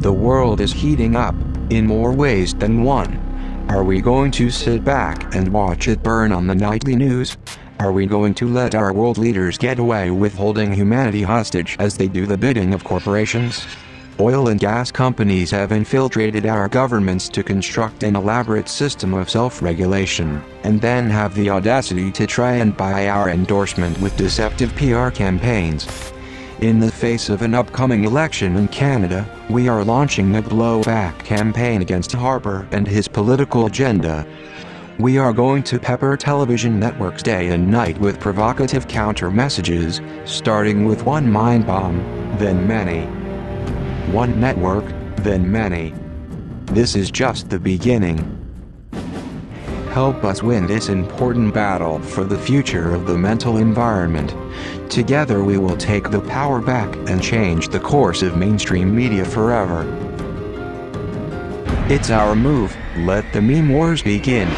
The world is heating up, in more ways than one. Are we going to sit back and watch it burn on the nightly news? Are we going to let our world leaders get away with holding humanity hostage as they do the bidding of corporations? Oil and gas companies have infiltrated our governments to construct an elaborate system of self-regulation, and then have the audacity to try and buy our endorsement with deceptive PR campaigns. In the face of an upcoming election in Canada, we are launching a blowback campaign against Harper and his political agenda. We are going to pepper television networks day and night with provocative counter messages, starting with one mind bomb, then many. One network, then many. This is just the beginning. Help us win this important battle for the future of the mental environment. Together we will take the power back and change the course of mainstream media forever. It's our move, let the meme wars begin.